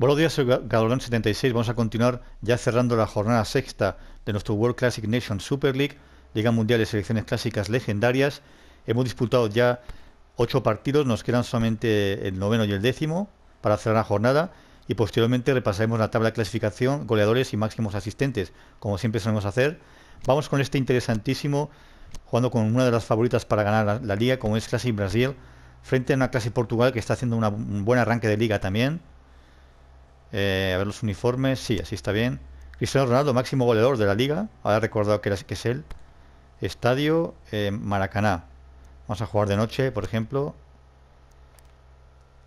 Buenos días, soy Galolán76. Vamos a continuar ya cerrando la jornada sexta de nuestro World Classic Nation Super League, Liga Mundial de Selecciones Clásicas Legendarias. Hemos disputado ya ocho partidos, nos quedan solamente el noveno y el décimo para cerrar la jornada y posteriormente repasaremos la tabla de clasificación, goleadores y máximos asistentes, como siempre solemos hacer. Vamos con este interesantísimo, jugando con una de las favoritas para ganar la, liga, como es Classic Brasil, frente a una Classic Portugal que está haciendo un buen arranque de liga también eh, a ver los uniformes, sí, así está bien. Cristiano Ronaldo, máximo goleador de la liga. Ahora recordado que, es él. Estadio eh, Maracaná. Vamos a jugar de noche, por ejemplo.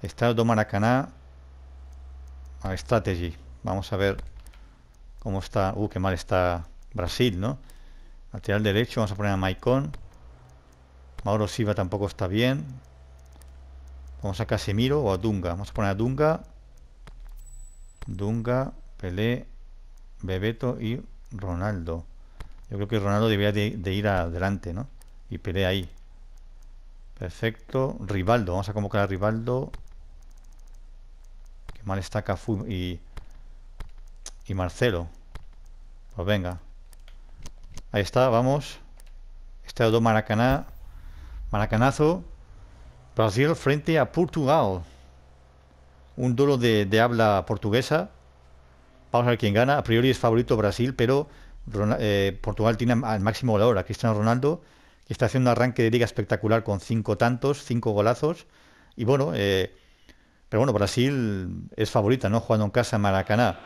Estadio Maracaná. A Strategy. Vamos a ver cómo está. Uh, qué mal está Brasil, ¿no? Lateral derecho, vamos a poner a Maicon. Mauro Silva tampoco está bien. Vamos a Casemiro o a Dunga. Vamos a poner a Dunga Dunga, Pelé, Bebeto y Ronaldo. Yo creo que Ronaldo debería de, ir adelante, ¿no? Y Pelé ahí. Perfecto. Rivaldo. Vamos a convocar a Rivaldo. Que mal está Cafú y, y Marcelo. Pues venga. Ahí está, vamos. Estado Maracaná. Maracanazo. Brasil frente a Portugal un duelo de, habla portuguesa. Vamos a ver quién gana. A priori es favorito Brasil, pero eh, Portugal tiene al máximo goleador Cristiano Ronaldo, que está haciendo un arranque de liga espectacular con cinco tantos, cinco golazos. Y bueno, eh, pero bueno, Brasil es favorita, ¿no? Jugando en casa en Maracaná.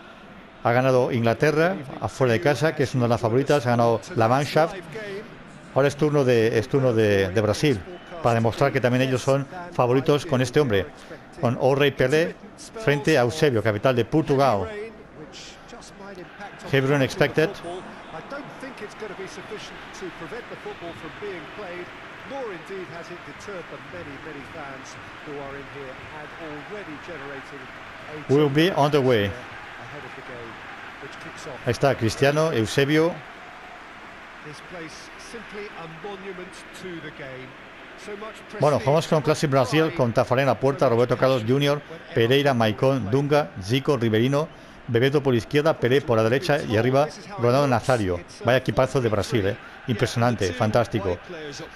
Ha ganado Inglaterra, afuera de casa, que es una de las favoritas. Ha ganado la Mannschaft. Ahora es turno de, es turno de Brasil, para demostrar que también ellos son favoritos con este hombre con O Rei Pelé frente a Eusebio, capital de Portugal. Heavy unexpected. nor indeed has it deterred the many, many fans who are in here and already generating a We'll be on the way. Ahead of the game, which kicks off. Ahí está Cristiano, Eusebio. Bueno, jugamos con Classic Brasil con Tafarena Puerta, Roberto Carlos Jr., Pereira, Maicon, Dunga, Zico, Riverino, Bebeto por izquierda, Pere por la derecha y arriba Ronaldo Nazario. Vaya equipazo de Brasil, ¿eh? impresionante, fantástico.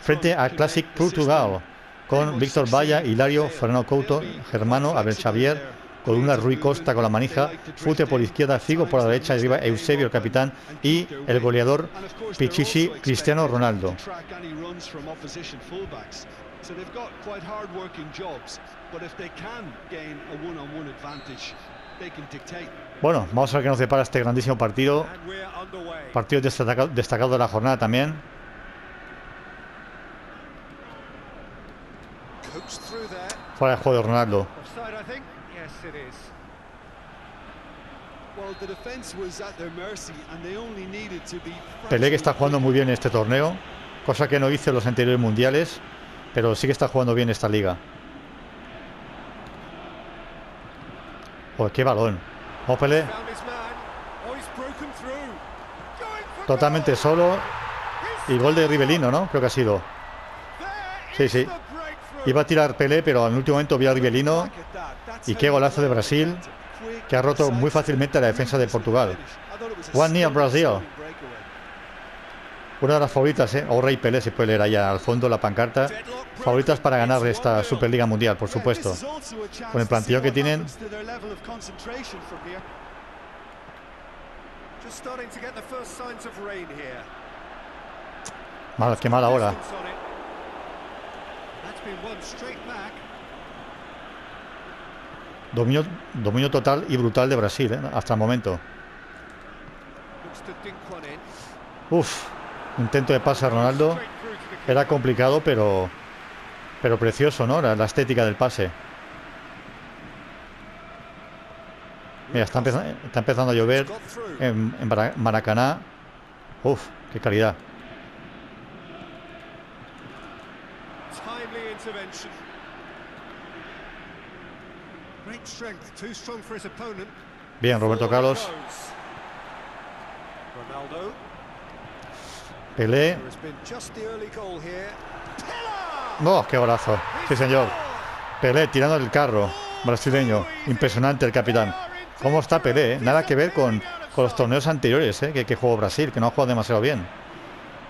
Frente a Classic Portugal con Víctor Valla, Hilario, Fernando Couto, Germano, Abel Xavier, Columna Rui Costa con la manija, Fute por izquierda, Figo por la derecha, arriba Eusebio el capitán y el goleador Pichichi Cristiano Ronaldo. Bueno, vamos a ver qué nos depara este grandísimo partido. Partido destacado, de la jornada también. Fuera de juego de Ronaldo. Pelé que está jugando muy bien este torneo, cosa que no hizo en los anteriores mundiales, pero sí que está jugando bien esta liga. qué balón. Vamos Pelé. Oh, Totalmente solo. Y gol de Rivelino, ¿no? Creo que ha sido. Sí, sí. Iba a tirar Pelé, pero el último momento vi a Rivelino. Y qué golazo de Brasil que ha roto muy fácilmente la defensa de Portugal. One Near Brasil. Una de las favoritas, ¿eh? O Rey Pelé, se puede leer allá al fondo la pancarta. Favoritas para ganar esta Superliga Mundial, por supuesto. Con el plantillo que tienen. Mal, qué mal ahora. Dominio, dominio total y brutal de Brasil, ¿eh? hasta el momento. Uf, intento de pase a Ronaldo. Era complicado, pero pero precioso, ¿no? La, estética del pase. Mira, está, está empezando a llover en, en Maracaná. Uf, qué calidad. Bien, Roberto Carlos. Pelé. ¡Oh, qué golazo! Sí, señor. Pelé tirando el carro brasileño. Impresionante el capitán. ¿Cómo está Pelé? eh? Nada que ver con, con los torneos anteriores ¿eh? que, que jugó Brasil, que no ha jugado demasiado bien.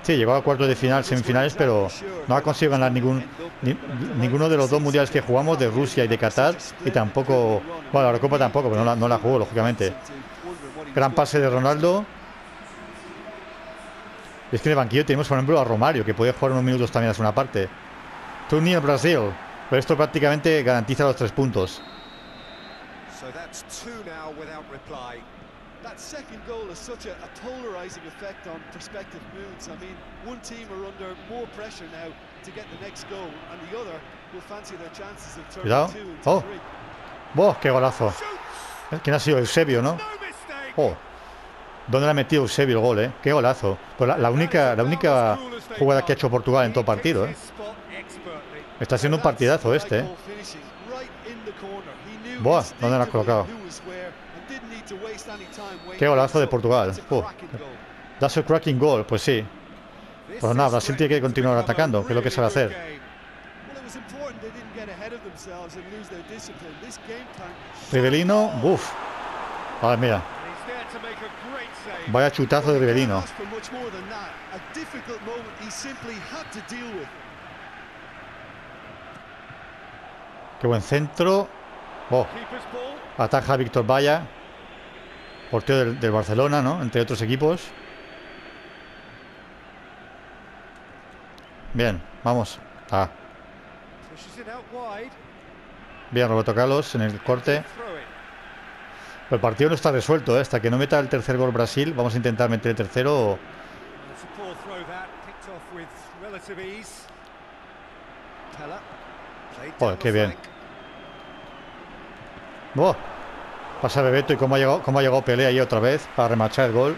Sí, llegó a cuartos de final, semifinales, pero no ha conseguido ganar ningún ni- ninguno de los dos mundiales que jugamos, de Rusia y de Qatar, y tampoco, bueno, la Recopa tampoco, pero no la, no la jugó, lógicamente. Gran pase de Ronaldo. Es que en el banquillo tenemos, por ejemplo, a Romario, que puede jugar unos minutos también a segunda parte. 2-0 Brasil. Pero esto prácticamente garantiza los tres puntos. So has such a, effect on prospective moods. I mean, one team are under more pressure now to get the next goal, and the other will fancy their chances of turning Cuidado. two into Oh. three. ¡Buah, qué golazo! ¿Quién ha sido? Eusebio, ¿no? ¡Oh! ¿Dónde le ha metido Eusebio el gol, eh? ¡Qué golazo! Pues la, la única, la única jugada que ha hecho Portugal en todo partido, ¿eh? Está siendo un partidazo este, ¿eh? Buah, ¿dónde la ha instinctively colocado? who was where and didn't need to waste any time waiting Qué golazo de Portugal. A Uh. Das el cracking goal, pues sí. Pues nada, Brasil tiene que continuar atacando, que es lo que sabe hacer. Rivelino, ¡buf! Vale, mira, vaya chutazo de Rivelino. A. Qué buen centro. Oh, a Víctor Valla, portero del, Barcelona, ¿no? Entre otros equipos. Bien, vamos. Ah, bien, Roberto Carlos en el corte. El partido no está resuelto, ¿eh? Hasta que no meta el tercer gol Brasil, vamos a intentar meter el tercero. Joder, qué bien. ¡Oh! Pasa Bebeto y cómo ha llegado, cómo ha llegado Pelé ahí otra vez para remachar el gol.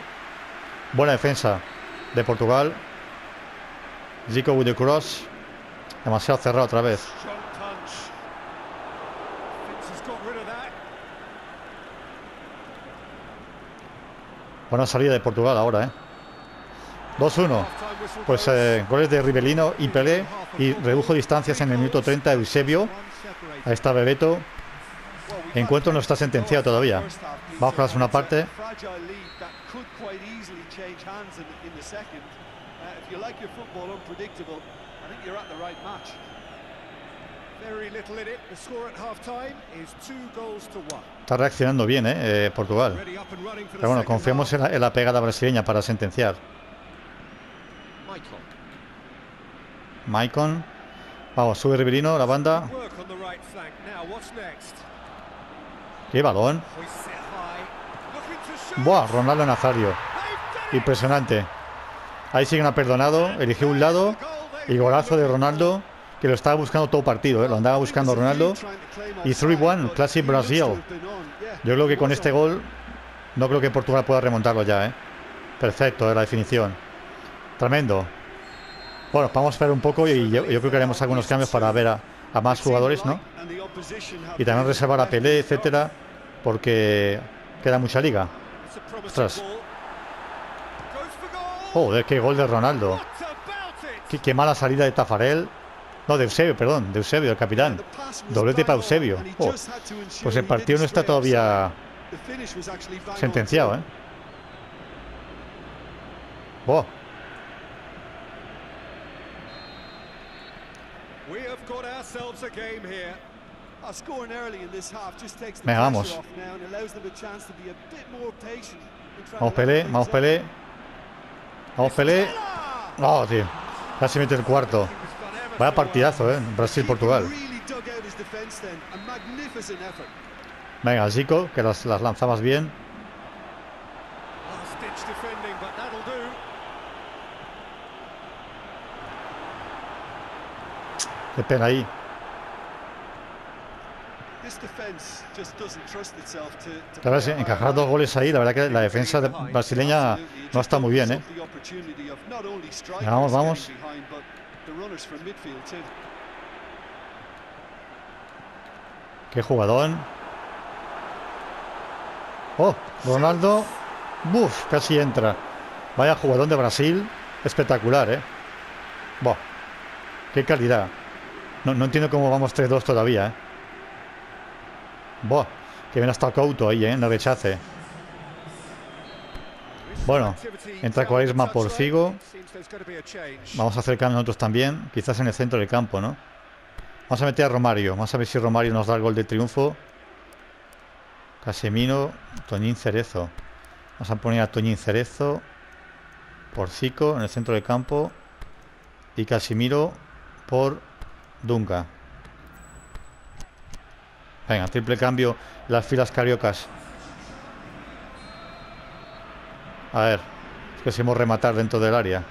Buena defensa de Portugal. Zico with the cross. Demasiado cerrado otra vez. Buena salida de Portugal ahora, ¿eh? 2-1. Half-time whistle Pues eh, goles de Rivelino y Pelé. Y redujo distancias en el minuto 30 Eusebio. Ahí está Bebeto. Encuentro no está sentenciado todavía. Vamos la segunda parte. Está reaccionando bien, ¿eh? Eh, Portugal. Pero bueno, half. en la, en la pegada brasileña para sentenciar. Maicon. Vamos, sube Rivelino, la banda. ¡Qué balón! ¡Buah! Ronaldo Nazario. Impresionante. Ahí sí que no ha perdonado. Eligió un lado. Y golazo de Ronaldo, que lo estaba buscando todo partido. ¿eh? Lo andaba buscando Ronaldo. Y 3-1, Classic Brasil. Yo creo que con este gol no creo que Portugal pueda remontarlo ya. ¿eh? Perfecto, ¿eh? la definición. Tremendo. Bueno, vamos a esperar un poco y yo, yo creo que haremos algunos cambios para ver a, a más jugadores, ¿no? Y también reservar a Pelé, etcétera, porque queda mucha liga. Ostras. Joder, qué gol de Ronaldo. Qué, mala salida de Tafarel. No, de Eusebio, perdón, de Eusebio, el capitán. Doblete para Eusebio. Oh, Pues el partido no está todavía sentenciado, ¿eh? Buah, We. Venga, vamos. Vamos Pelé, vamos Pelé. Vamos Pelé. Oh, tío. Casi mete el cuarto. Vaya partidazo, ¿eh? Brasil-Portugal. Venga, Zico, que las, las lanzabas bien. Qué pena ahí. Es que encajar dos goles ahí, la verdad que la defensa de- brasileña no está muy bien, ¿eh? Vamos, vamos. Qué jugadón. Oh, Ronaldo. Buf, casi entra. Vaya jugadón de Brasil. Espectacular, ¿eh? Buah. Qué calidad. No, no entiendo cómo vamos 3-2 todavía, ¿eh? Buah. Que viene hasta Couto ahí, ¿eh? No rechace. Bueno, entra Cuaresma por Figo. Vamos a acercarnos nosotros también. Quizás en el centro del campo, ¿no? Vamos a meter a Romario. Vamos a ver si Romario nos da el gol de triunfo. Casemiro, Toñín Cerezo. Vamos a poner a Toñín Cerezo por Zico en el centro del campo. Y Casimiro por Dunga. Venga, triple cambio las filas cariocas. A ver, es que si hemos rematar dentro del área.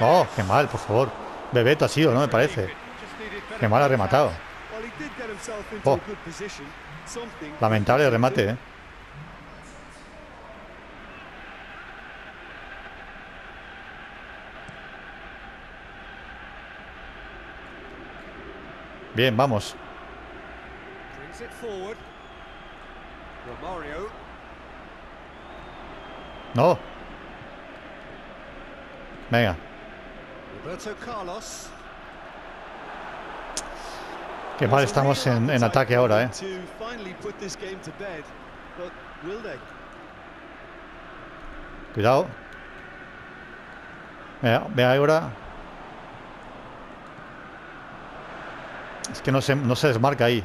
Oh, qué mal, por favor. Bebeto ha sido, ¿no? Me parece. Qué mal ha rematado. Oh. Lamentable remate, ¿eh? Bien, vamos. No. Venga. Roberto Carlos. Qué mal estamos en, en ataque ahora, ¿eh? Cuidado. Vea, vea ahora. Es que no se, no se desmarca ahí.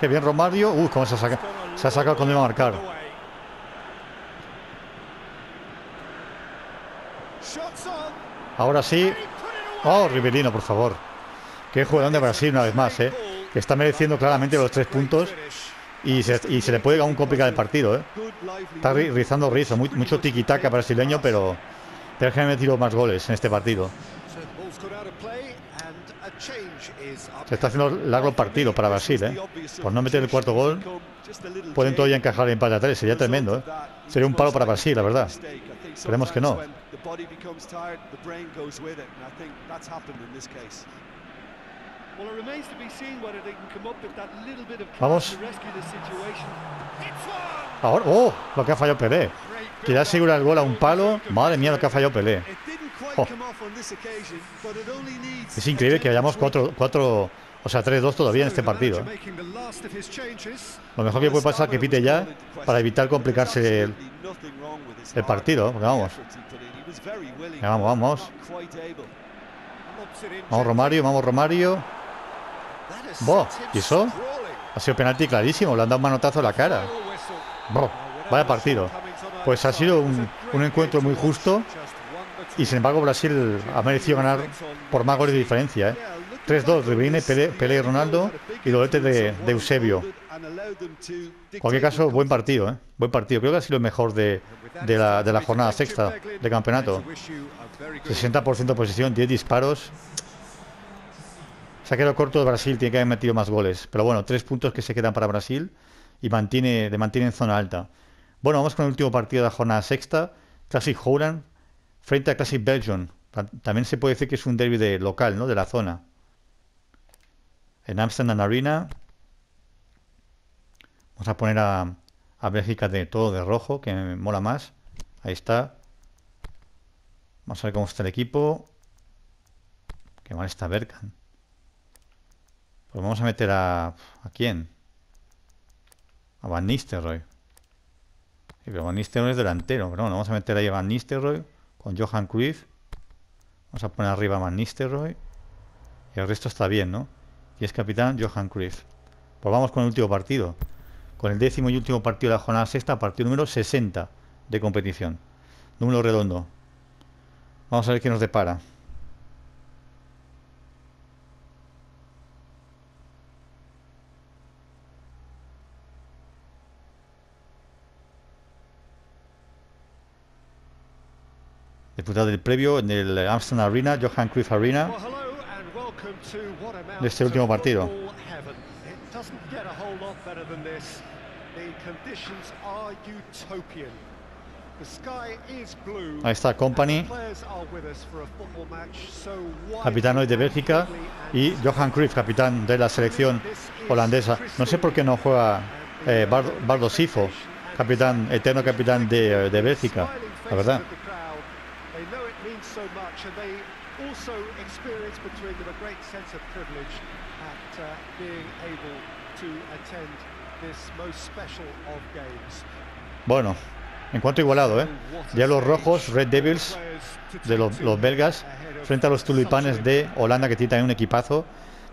Qué bien Romario. Uy, cómo se ha sacado. Se ha sacado cuando iba a marcar. Ahora sí. Oh, Riverino, por favor. Qué jugador de Brasil una vez más, ¿eh? Que está mereciendo claramente los tres puntos. Y se, y se le puede aún complicar el partido, ¿eh? Está rizando rizo. Mucho tiki-taka brasileño, pero... Pero es que me metido más goles en este partido. Se está haciendo largo partido para Brasil, ¿eh? Por no meter el cuarto gol, pueden todavía encajar el empate a tres. Sería tremendo, ¿eh? Sería un palo para Brasil, la verdad. Esperemos que no. Vamos. Ahora, oh, lo que ha fallado Pelé. Que ya asegura el gol a un palo. Madre mía, lo que ha fallado Pelé. Es increíble que hayamos cuatro, cuatro o sea, 3-2 todavía en este partido. ¿eh? Lo mejor que puede pasar es que pite ya para evitar complicarse el, partido. Porque vamos. vamos, vamos. Vamos Romario, vamos Romario. Bo, ¿y eso? Ha sido penalti clarísimo, le han dado un manotazo a la cara. Bo, vaya partido. Pues ha sido un encuentro muy justo y sin embargo Brasil ha merecido ganar por más goles de diferencia. ¿eh? 3-2, Ribeline, Pelé, y Ronaldo y doblete de, de, Eusebio. En cualquier caso, buen partido, ¿eh? Buen partido. Creo que ha sido el mejor de, de, la, de la jornada sexta de campeonato. 60% de posición, 10 disparos. Se ha quedado corto de Brasil, tiene que haber metido más goles. Pero bueno, tres puntos que se quedan para Brasil y mantiene, de mantiene en zona alta. Bueno, vamos con el último partido de la jornada sexta. Classic Holland frente a Classic Belgium. También se puede decir que es un derby de local, ¿no? De la zona en Amsterdam Arena. Vamos a poner a, a Bélgica de todo de rojo, que me mola más. Ahí está. Vamos a ver cómo está el equipo. Qué mal está Berkan. Pues vamos a meter a... ¿A quién? A Van Nistelrooy. Sí, pero Van Nistelrooy es delantero. Pero bueno, vamos a meter ahí a Van Nistelrooy con Johan Cruyff. Vamos a poner arriba Van Nistelrooy. Y el resto está bien, ¿no? y es capitán Johan Cruyff. Pues vamos con el último partido, con el décimo y último partido de la jornada sexta, partido número 60 de competición. Número redondo. Vamos a ver qué nos depara. Diputado del previo en el Amsterdam Arena, Johan Cruyff Arena de este último partido. Ahí está Company, capitán hoy de Bélgica, y Johan Cruyff, capitán de la selección holandesa. No sé por qué no juega eh, Bardo Sifo, capitán, eterno capitán de, de Bélgica, la verdad. Also experience between them a great sense of privilege at uh, being able to attend this most special of games. Bueno, en cuanto igualado, ¿eh? Ya los rojos, Red Devils, de los, los belgas, frente a los tulipanes de Holanda, que tiene también un equipazo.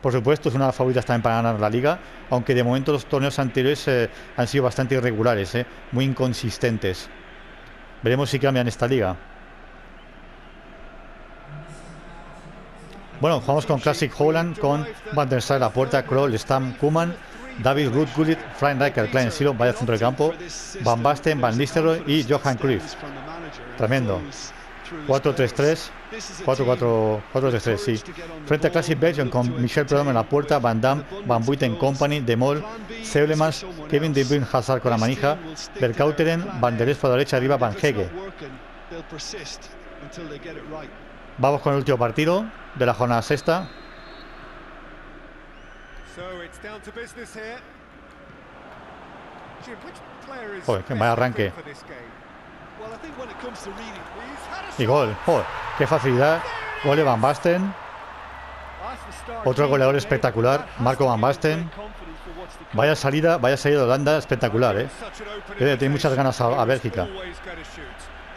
Por supuesto, es una de las favoritas también para ganar la liga, aunque de momento los torneos anteriores eh, han sido bastante irregulares, ¿eh? muy inconsistentes. Veremos si cambian esta liga. Bueno, jugamos con Classic Holland, con Van der Sar la puerta, Kroll, Stam, Kuman, David Ruth Gullit, Frank Rijker, Klein Silo, vaya centro de campo, Van Basten, Van Nistelrooy y Johan Cruyff. Tremendo. 4-3-3, 4-4-3, sí. Frente a Classic Belgium con Michel Prudhomme en la puerta, Van Damme, Van Buiten Company, De Mol, Seulemans, Kevin De Bruyne Hazard con la manija, Berkauteren, Van der por la derecha, arriba Van Hege. Vamos con el último partido de la jornada sexta. Joder, que vaya arranque. Y gol. Joder, qué facilidad. Gol de Van Basten. Otro goleador espectacular, Marco Van Basten. Vaya salida, vaya salida de Holanda espectacular, ¿eh? Tiene muchas ganas a, a Bélgica.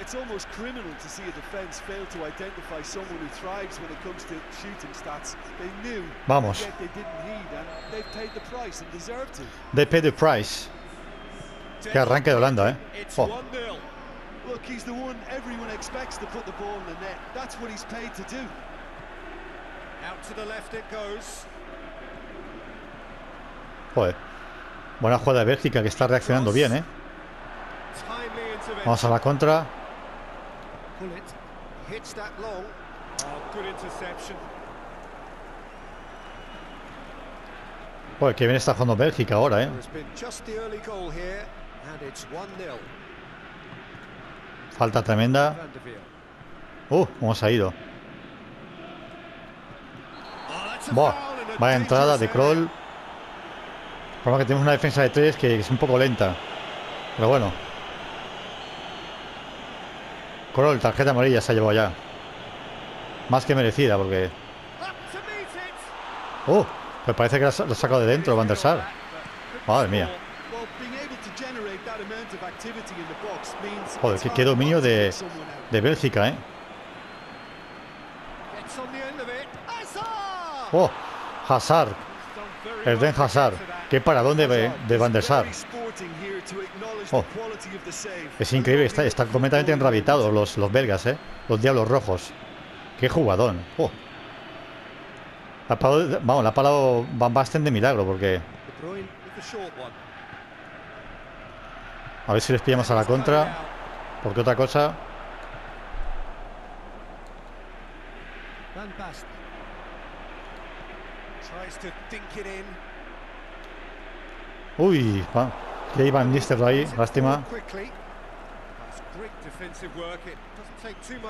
It's almost criminal to see a defense fail to identify someone who thrives when it comes to shooting stats. They knew, Vamos. Yet they didn't need, and they paid the price and deserved to. They paid the price. Que arranque de Holanda, eh. Oh. Look, he's the one everyone expects to put the ball in the net. That's what he's paid to do. Out to the left it goes. Joder. Buena jugada de Bélgica que está reaccionando bien, ¿eh? Vamos a la contra. Joder, que bien está jugando Bélgica ahora, ¿eh? Falta tremenda. Uh, cómo se ha ido. Buah, vaya entrada de Kroll. Por que tenemos una defensa de tres que es un poco lenta. Pero bueno. Kroll, tarjeta amarilla se ha llevado ya. Más que merecida porque... ¡Uh! Pues parece que lo ha sacado de dentro Van der Sar. Madre mía. Joder, qué, dominio de, de Bélgica, ¿eh? ¡Oh! Hazard. El Den Hazard. Qué paradón de, de Van der Sar. Oh. Es increíble, está, están completamente enrabitados los, los belgas, ¿eh? Los diablos rojos. Qué jugadón. Oh. Parado, vamos, la ha parado Van Basten de milagro porque... A ver si les pillamos a la contra. Porque otra cosa... Uy, va. Ya iba Mister ahí, lástima.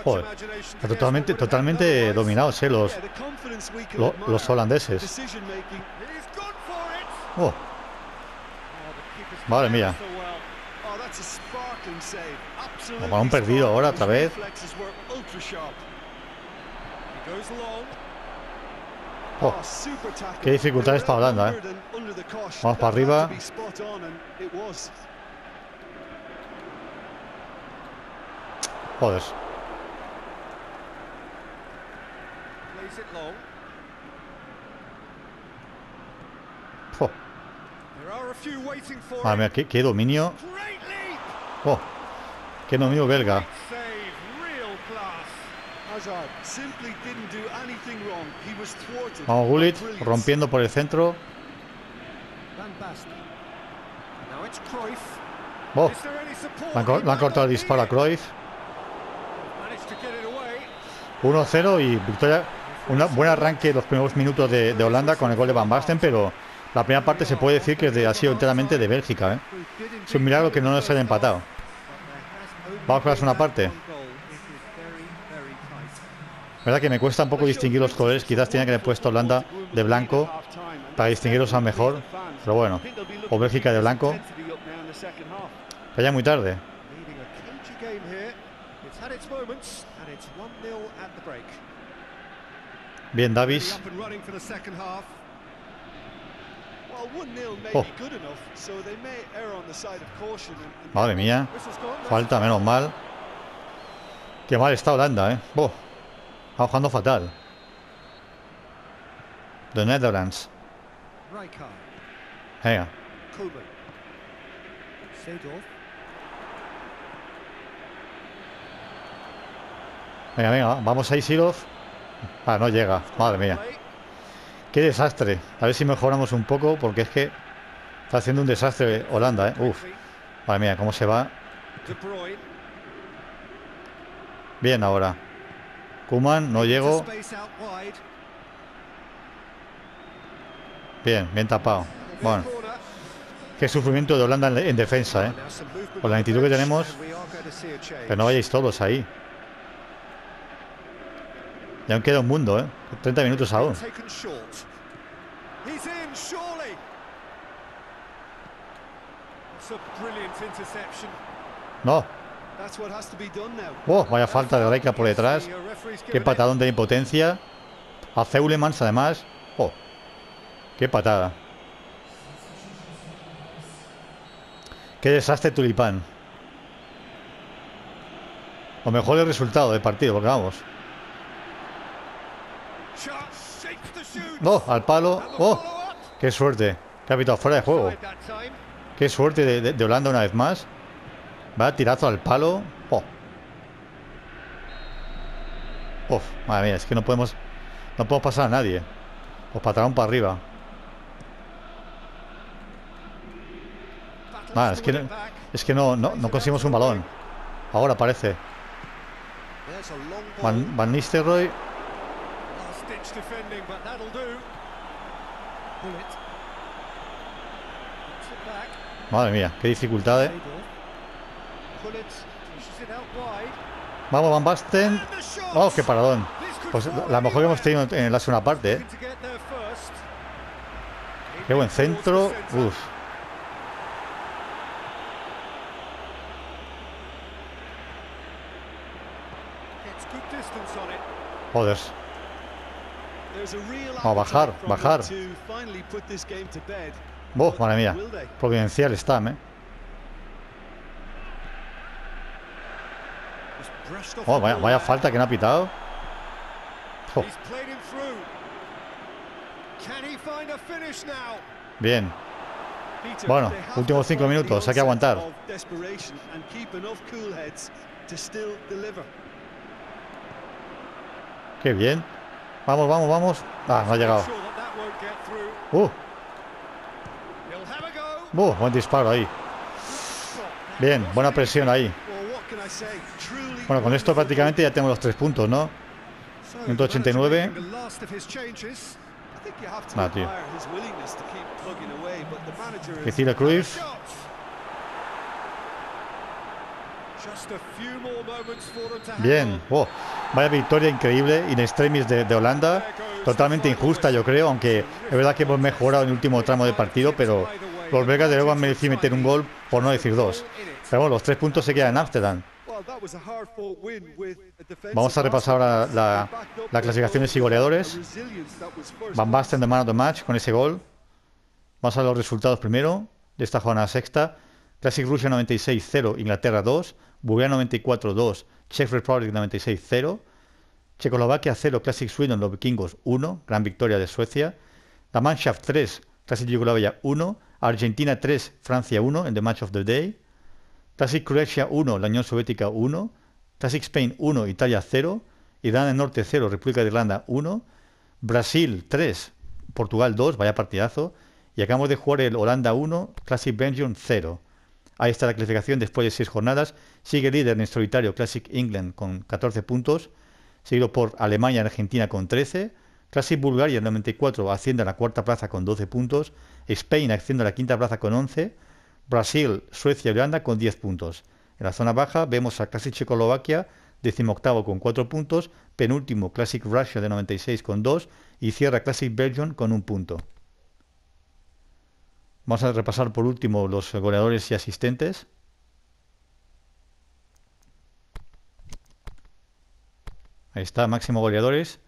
Joder, totalmente, totalmente dominados eh, los, los, los holandeses. Oh. Madre mía. Como un perdido ahora otra vez. Oh, qué dificultades para Holanda, ¿eh? Vamos para arriba. Joder. Oh. Madre qué, qué dominio. Oh, qué dominio belga. Vamos, Gullit, rompiendo por el centro. Oh, le han, cortado el disparo a Cruyff. 1-0 y victoria. Un buen arranque los primeros minutos de, Holanda con el gol de Van Basten, pero la primera parte se puede decir que ha sido enteramente de Bélgica. ¿eh? Es un milagro que no nos haya empatado. Vamos con la segunda parte. Verdad que me cuesta un poco distinguir los colores. Quizás tenía que haber puesto Holanda de blanco para distinguirlos a mejor. Pero bueno, o Bélgica de blanco. Pero ya muy tarde. Bien, Davis. up and running for the second half. Well, 1-0 may Oh. Madre mía. Falta, menos mal. Qué mal está Holanda, ¿eh? Buah, Está jugando fatal. The Netherlands. Venga. Venga, venga, vamos a Isilov. Ah, no llega. Madre mía. Qué desastre. A ver si mejoramos un poco, porque es que está haciendo un desastre Holanda, ¿eh? Uf. Madre mía, cómo se va. Bien ahora. Kuman, no llego. Bien, bien tapado. Bueno, qué sufrimiento de Holanda en, en defensa, ¿eh? Con la actitud que tenemos. Pero no vayáis todos ahí. Ya aún queda un mundo, ¿eh? 30 minutos aún. No. Oh, vaya falta de Reika por detrás. Uh, Qué patadón de impotencia. A Zeulemans además. Oh, qué patada. Qué desastre Tulipán. O mejor el resultado del partido, porque vamos. No, al palo. Oh, qué suerte. Que ha pitado fuera de juego. Qué suerte de, de- de Holanda una vez más. Va tirazo al palo. Oh. Uf, madre mía, es que no podemos. No podemos pasar a nadie. Patarán para arriba. Battles Ah, to es que no, es que no, no, no conseguimos un balón. Ahora parece. Van, Van Nistelrooy. Madre mía, qué dificultad, eh. Vamos, Van Basten. Oh, qué paradón. Pues la mejor que hemos tenido en la segunda parte, eh. Qué buen centro. Uf. Joder. Vamos a bajar, bajar. Oh, madre mía. Providencial está, eh. Oh, vaya, falta que no ha pitado. Oh, bien. Bueno, últimos cinco minutos, hay que aguantar. Qué bien. Vamos, vamos, vamos. Ah, no ha llegado. Uh, uh, buen disparo ahí. Bien, buena presión ahí. Bueno, con esto prácticamente ya tenemos los tres puntos, ¿no? So, Minuto the manager 89. making the last of his changes. I think you have to Nah, tío. tira hang Bien. Oh, vaya victoria increíble in extremis de, de Holanda. Totalmente injusta, yo creo, aunque es verdad que hemos mejorado en el último tramo del partido, pero los belgas de luego han merecido meter un gol, por no decir dos. Pero bueno, los tres puntos se quedan en Amsterdam. Vamos a repasar ahora la- la clasificaciones y goleadores. Van Basten de man of the match con ese gol. Vamos a ver los resultados primero de esta jornada sexta. Classic Russia 96-0, Inglaterra 2, Bulgaria 94-2, Czech Republic 96-0, Checoslovaquia 0, Classic Sweden, los vikingos 1, gran victoria de Suecia, La Mannschaft 3, Classic Yugoslavia 1, Argentina 3, Francia 1 en The Match of the Day, Classic Croatia 1, la Unión Soviética 1, Classic Spain 1, Italia 0, Irán del Norte 0, República de Irlanda 1, Brasil 3, Portugal 2, vaya partidazo. Y acabamos de jugar el Holanda 1, Classic Belgium 0. Ahí está la clasificación después de 6 jornadas. Sigue líder en solitario Classic England con 14 puntos, seguido por Alemania y Argentina con 13. Classic Bulgaria en 94 asciende a la cuarta plaza con 12 puntos. Spain asciende a la quinta plaza con 11. Brasil, Suecia y Holanda con 10 puntos. En la zona baja vemos a Classic Checoslovaquia, decimoctavo con 4 puntos, penúltimo Classic Russia de 96 con 2 y cierra Classic Belgium con un punto. Vamos a repasar por último los goleadores y asistentes. Ahí está, máximo goleadores.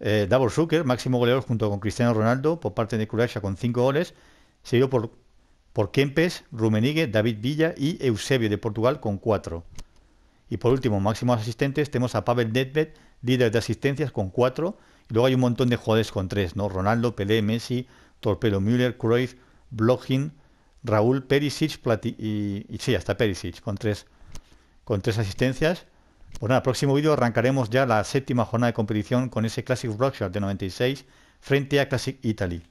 eh, Davor Zucker, máximo goleador junto con Cristiano Ronaldo por parte de Croacia con 5 goles, seguido por, por Kempes, Rumenigue, David Villa y Eusebio de Portugal con 4. Y por último, máximos asistentes, tenemos a Pavel Nedved, líder de asistencias con 4. Y luego hay un montón de jugadores con 3, ¿no? Ronaldo, Pelé, Messi, Torpedo Müller, Cruyff, Blochin, Raúl, Perisic y, y, sí, hasta Perisic con 3 con tres asistencias. En el próximo vídeo arrancaremos ya la séptima jornada de competición con ese Classic Rockshot de 96 frente a Classic Italy.